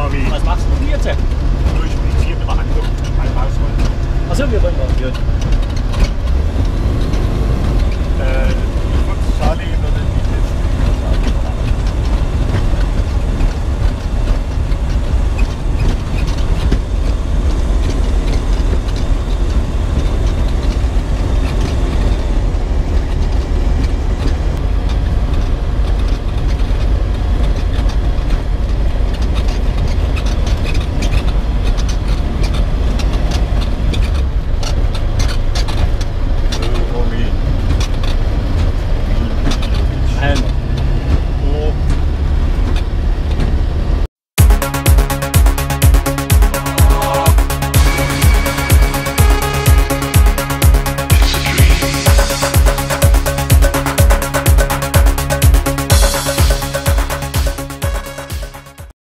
Armin. Was machst du denn jetzt? Ich bin hier mal angeguckt. Achso, wir wollen mal hier.